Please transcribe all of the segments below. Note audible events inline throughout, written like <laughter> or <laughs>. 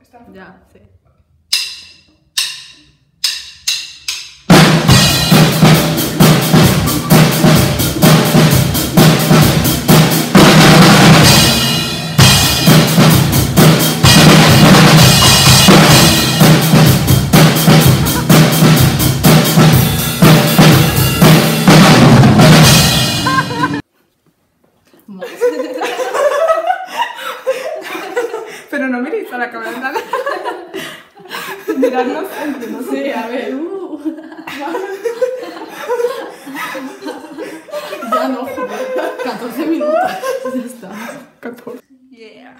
Está. Ya, sí. <laughs> Pero no miréis a la cámara nada. <laughs> Miradnos entre Sí, nosotros. a ver. uh. ya no, joder. 14 minutos. Ya está. 14. Yeah.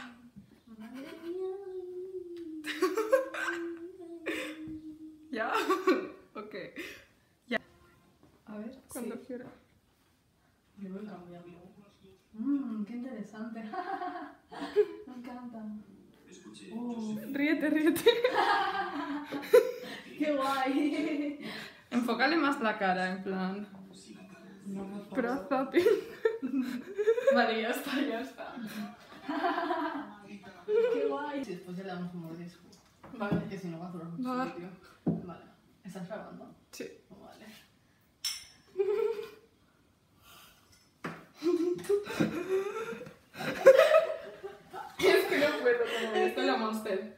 ¿Ya? ok. Ya. A ver, cuando Sí. quiera. Yo voy a cambiarlo. Mmm, qué interesante. <laughs> Oh, Ríete, ríete. <laughs> qué guay. Enfócale más la cara, en plan. Zapping. Vale, ya está, ya está. qué guay. Sí, después ya le damos un mordisco. Vale, que si no va a durar mucho Va. vídeo. Vale. ¿Estás grabando? Sí. Vale. <laughs> Es que no puedo, como <laughs> Instagram astăzi.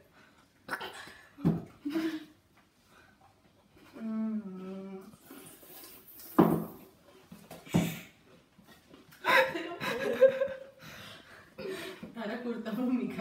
Ara curta un.